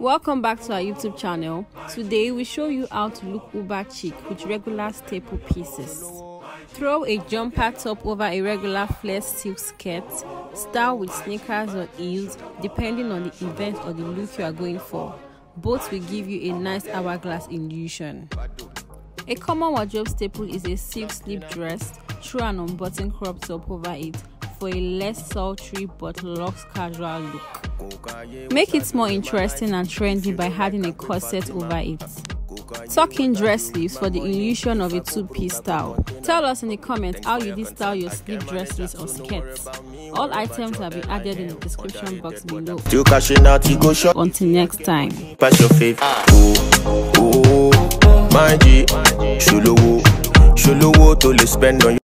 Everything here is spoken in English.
Welcome back to our YouTube channel. Today we show you how to look uber chic with regular staple pieces. Throw a jumper top over a regular flare silk skirt. Style with sneakers or heels depending on the event or the look you are going for. Both will give you a nice hourglass illusion. A common wardrobe staple is a silk slip dress through an unbuttoned crop top over it for a less sultry but luxe casual look. Make it more interesting and trendy by adding a corset over it. Tuck in dress sleeves for the illusion of a two-piece style. Tell us in the comments how you did style your slip dresses or skirts. All items have been added in the description box below. Still cashing out, you go shop. Until next time. Pass your faith. Oh, oh, my G. Ṣolówó, ṣolówó tó lè spend on